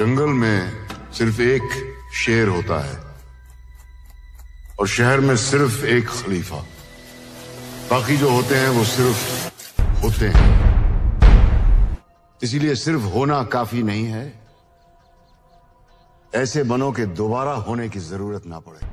जंगल में सिर्फ़ एक शेर होता है और शहर में सिर्फ़ एक खलीफा। बाकी जो होते हैं, वो सिर्फ़ होते हैं। इसीलिए सिर्फ़ होना काफ़ी नहीं है। ऐसे बनों के दोबारा होने की ज़रूरत ना पड़े।